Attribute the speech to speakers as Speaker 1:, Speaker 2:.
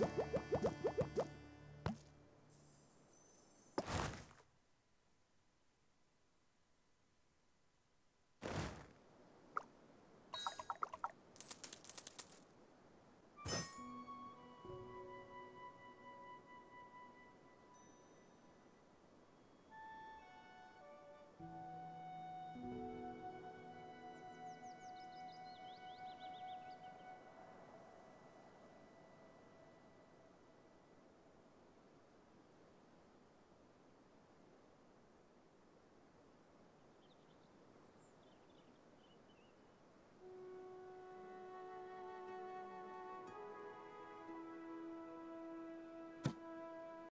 Speaker 1: you